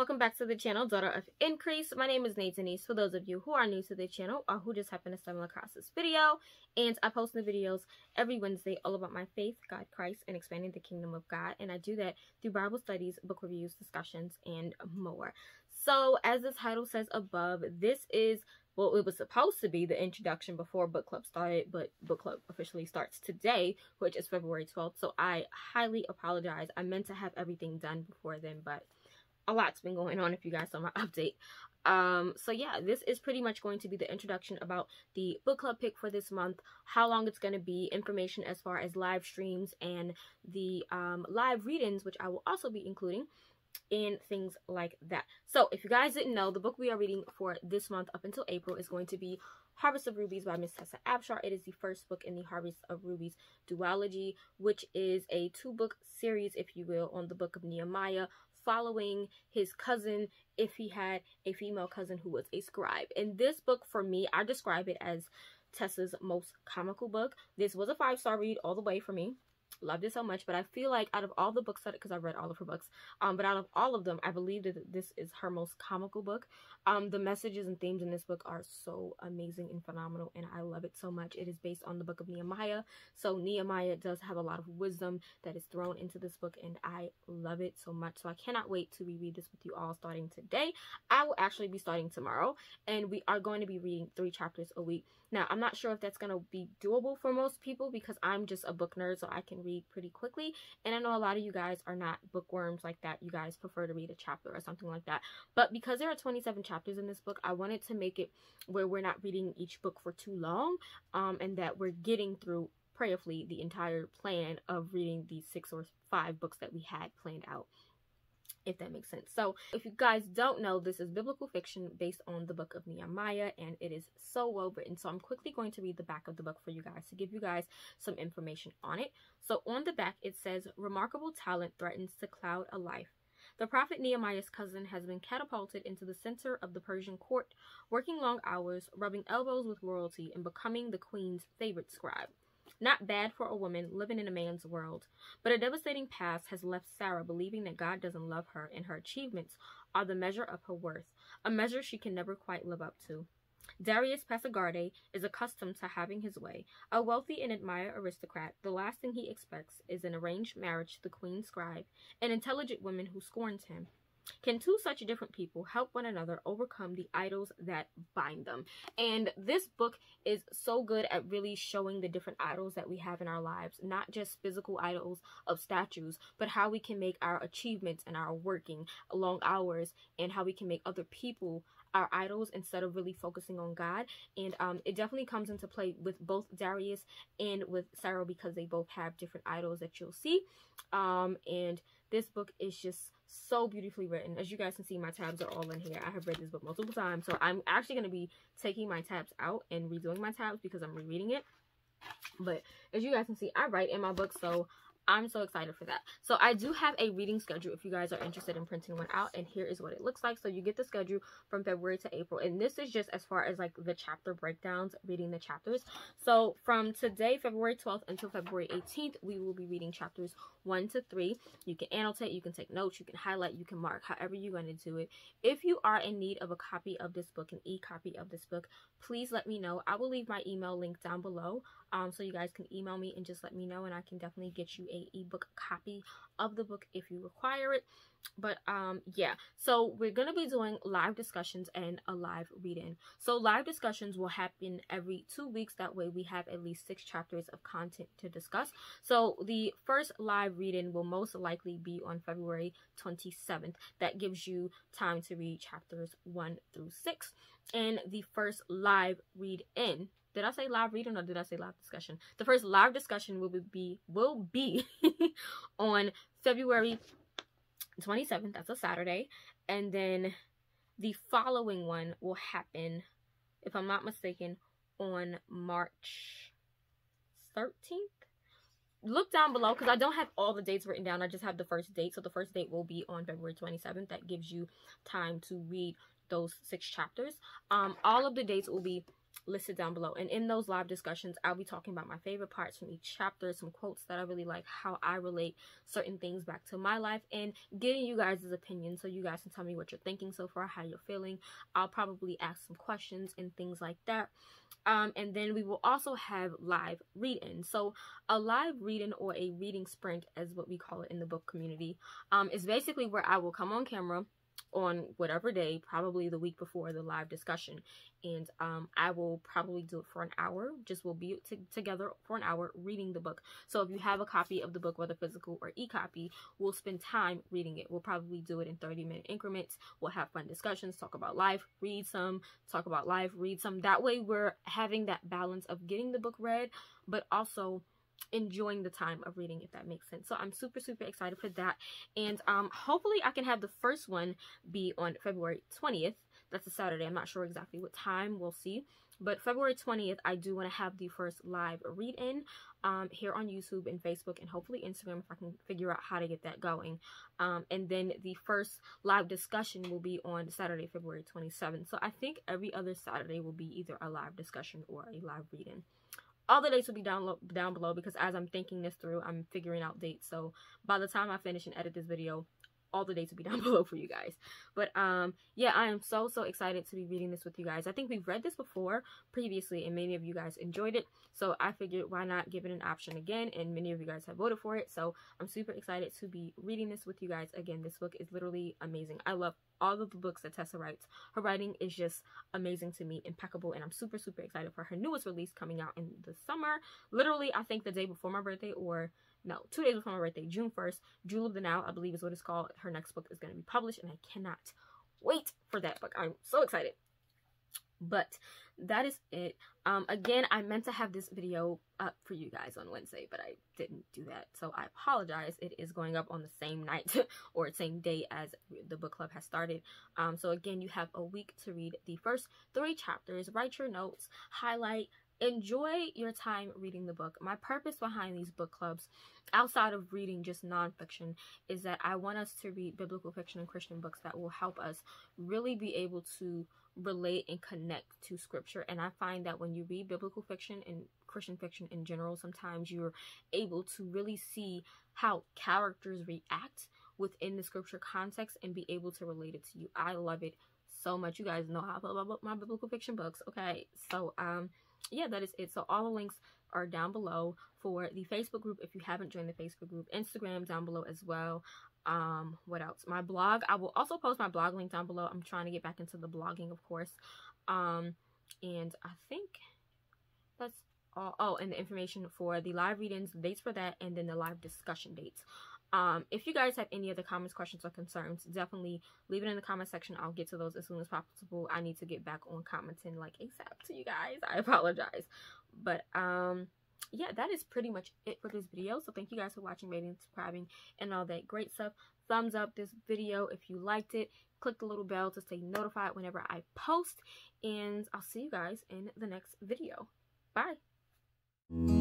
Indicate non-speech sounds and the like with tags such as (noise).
welcome back to the channel, Daughter of Increase. My name is Nate Denise. For those of you who are new to the channel or who just happen to stumble across this video, and I post new videos every Wednesday all about my faith, God, Christ, and expanding the kingdom of God. And I do that through Bible studies, book reviews, discussions, and more. So, as the title says above, this is well, it was supposed to be the introduction before book club started, but book club officially starts today, which is February 12th. So I highly apologize. I meant to have everything done before then, but a lot's been going on if you guys saw my (laughs) update. Um, so yeah, this is pretty much going to be the introduction about the book club pick for this month, how long it's going to be, information as far as live streams and the um, live readings, which I will also be including and things like that. So if you guys didn't know, the book we are reading for this month up until April is going to be Harvest of Rubies by Miss Tessa Afshar. It is the first book in the Harvest of Rubies duology, which is a two-book series, if you will, on the book of Nehemiah, following his cousin if he had a female cousin who was a scribe. In this book, for me, I describe it as Tessa's most comical book. This was a five-star read all the way for me loved it so much but i feel like out of all the books that because i read all of her books um but out of all of them i believe that this is her most comical book. Um the messages and themes in this book are so amazing and phenomenal and i love it so much. It is based on the book of nehemiah. So nehemiah does have a lot of wisdom that is thrown into this book and i love it so much. So i cannot wait to reread this with you all starting today. I will actually be starting tomorrow and we are going to be reading three chapters a week. Now i'm not sure if that's going to be doable for most people because i'm just a book nerd so i can read read pretty quickly. And I know a lot of you guys are not bookworms like that. You guys prefer to read a chapter or something like that. But because there are 27 chapters in this book, I wanted to make it where we're not reading each book for too long um, and that we're getting through prayerfully the entire plan of reading these six or five books that we had planned out if that makes sense. So if you guys don't know, this is biblical fiction based on the book of Nehemiah and it is so well written. So I'm quickly going to read the back of the book for you guys to give you guys some information on it. So on the back it says, remarkable talent threatens to cloud a life. The prophet Nehemiah's cousin has been catapulted into the center of the Persian court, working long hours, rubbing elbows with royalty, and becoming the queen's favorite scribe. Not bad for a woman living in a man's world. But a devastating past has left Sarah believing that God doesn't love her and her achievements are the measure of her worth, a measure she can never quite live up to. Darius Pasargadae is accustomed to having his way. A wealthy and admired aristocrat, the last thing he expects is an arranged marriage to the queen's scribe, an intelligent woman who scorns him. Can two such different people help one another overcome the idols that bind them? And this book is so good at really showing the different idols that we have in our lives, not just physical idols of statues, but how we can make our achievements and our working long hours and how we can make other people our idols instead of really focusing on God. And um, it definitely comes into play with both Darius and with Sarah because they both have different idols that you'll see. Um, and this book is just so beautifully written. As you guys can see, my tabs are all in here. I have read this book multiple times. So I'm actually going to be taking my tabs out and redoing my tabs because I'm rereading it. But as you guys can see, I write in my book. So I'm so excited for that. So I do have a reading schedule if you guys are interested in printing one out. And here is what it looks like. So you get the schedule from February to April. And this is just as far as like the chapter breakdowns, reading the chapters. So from today, February 12th until February 18th, we will be reading chapters 1 to 3. You can annotate, you can take notes, you can highlight, you can mark, however you want to do it. If you are in need of a copy of this book, an e-copy of this book, please let me know. I will leave my email link down below um, so you guys can email me and just let me know and I can definitely get you a ebook copy of the book if you require it. But um yeah. So we're gonna be doing live discussions and a live reading so live discussions will happen every two weeks. That way we have at least six chapters of content to discuss. So the first live reading will most likely be on february 27th that gives you time to read chapters one through six. And the first live read in did I say live reading or did I say live discussion? The first live discussion will be will be (laughs) on February 27th. That's a Saturday. And then the following one will happen, if I'm not mistaken, on March 13th. Look down below because I don't have all the dates written down. I just have the first date. So the first date will be on February 27th. That gives you time to read those six chapters. Um, all of the dates will be listed down below. And in those live discussions, I'll be talking about my favorite parts from each chapter, some quotes that I really like, how I relate certain things back to my life, and getting you guys' opinions so you guys can tell me what you're thinking so far, how you're feeling. I'll probably ask some questions and things like that. Um, and then we will also have live read-in. So a live read-in or a reading sprint, as what we call it in the book community, um, is basically where I will come on camera on whatever day, probably the week before the live discussion. And um, I will probably do it for an hour. Just we'll be together for an hour reading the book. So if you have a copy of the book, whether physical or e-copy, we'll spend time reading it. We'll probably do it in 30 minute increments. We'll have fun discussions, talk about life, read some, talk about life, read some. That way we're having that balance of getting the book read, but also enjoying the time of reading if that makes sense. So i'm super super excited for that. And um hopefully i can have the first one be on february 20th that's a saturday. I'm not sure exactly what time. We'll see. But february 20th i do want to have the first live read in um here on youtube and facebook and hopefully instagram if i can figure out how to get that going. Um and then the first live discussion will be on saturday february 27th so i think every other saturday will be either a live discussion or a live read in all the dates will be down, down below because as I'm thinking this through, I'm figuring out dates. So by the time I finish and edit this video, all the dates will be (laughs) down below for you guys. But um, yeah, I am so, so excited to be reading this with you guys. I think we've read this before previously and many of you guys enjoyed it. So I figured why not give it an option again and many of you guys have voted for it. So I'm super excited to be reading this with you guys. Again, this book is literally amazing. I love all of the books that Tessa writes. Her writing is just amazing to me, impeccable, and I'm super, super excited for her newest release coming out in the summer. Literally, I think the day before my birthday or no, two days before my birthday, June 1st, Jewel of the Nile, I believe is what it's called. Her next book is going to be published, and I cannot wait for that book. I'm so excited. But that is it. Um, again, I meant to have this video up for you guys on Wednesday, but I didn't do that. So I apologize. It is going up on the same night (laughs) or same day as the book club has started. Um, so again, you have a week to read the first three chapters. Write your notes, highlight, enjoy your time reading the book. My purpose behind these book clubs, outside of reading just nonfiction, is that I want us to read biblical fiction and Christian books that will help us really be able to relate and connect to scripture. And I find that when you read biblical fiction and Christian fiction in general, sometimes you're able to really see how characters react within the scripture context and be able to relate it to you. I love it so much. You guys know how I about my biblical fiction books. Okay. So, um, yeah, that is it. So all the links are down below for the Facebook group if you haven't joined the Facebook group. Instagram down below as well. Um, what else? My blog. I will also post my blog link down below. I'm trying to get back into the blogging, of course. Um, and I think that's all. Oh, and the information for the live readings, dates for that, and then the live discussion dates. Um, if you guys have any other comments, questions, or concerns, definitely leave it in the comment section. I'll get to those as soon as possible. I need to get back on commenting like ASAP to you guys. I apologize. But, um, yeah, that is pretty much it for this video. So thank you guys for watching, rating, subscribing, and all that great stuff. Thumbs up this video if you liked it. Click the little bell to stay notified whenever I post. And I'll see you guys in the next video. Bye.